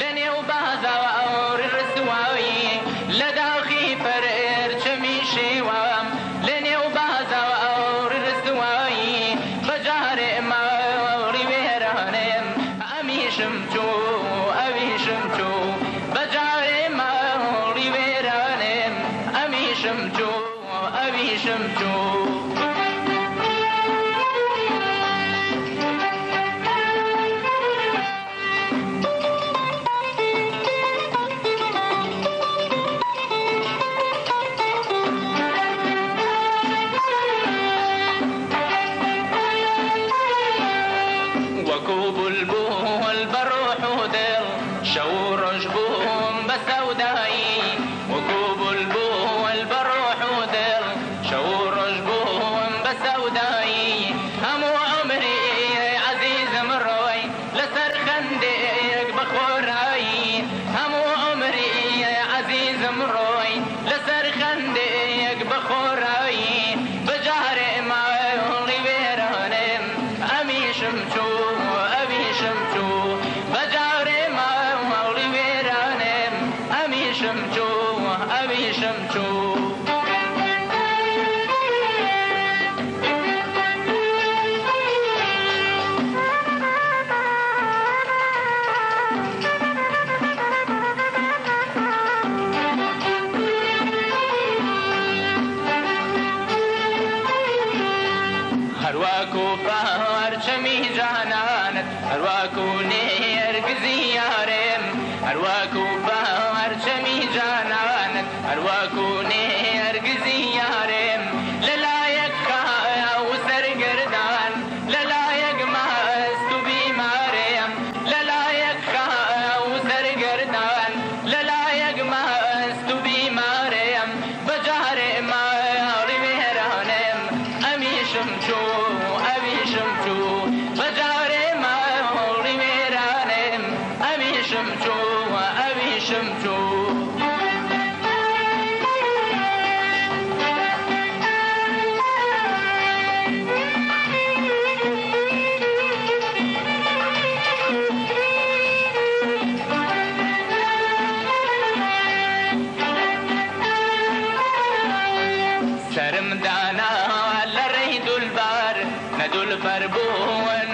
لەنێو بازاوە ئەو ڕزواوی لە داخی پەرێر چەمی شێوەم لەنێو بازاوە ئەو ڕزواوی بەجارێ ماوەڕی وێرانێم ئەمیشم چوو ئەویشم چوو بەجارێ ماوەڕی وێرانێم ئەمیشم چوو ئەویشم چوو. مشبوه بسوداي وكوب البو والبر حودر شور مشبوه بسوداي शमचो अवि शमचो को पाहर छमी जाना हरवा को ने अर्घ जिया रे अविशम जो शर्मदाना रही दुल बरो